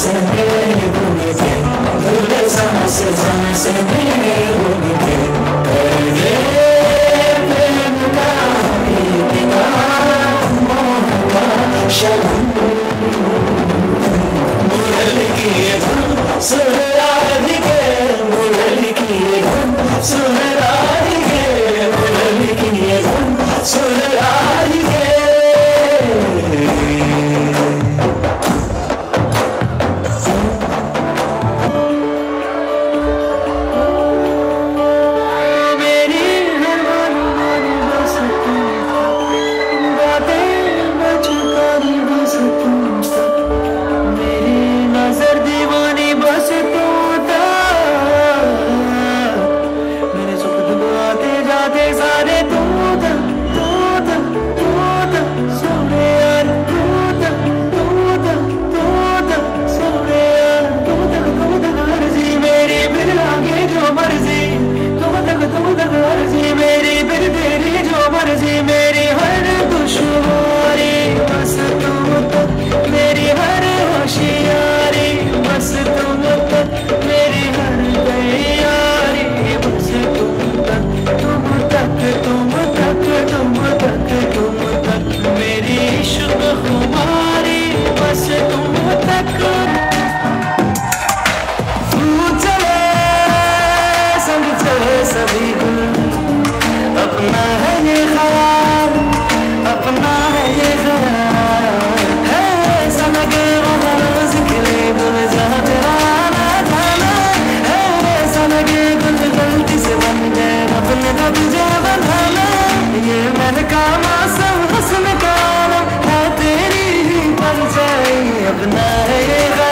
से मेरे भूल के भूल सांस सांस मेरे भूल के कर दे प्रेम का पीतिका मोह का शब सारे सारे तू Of the night.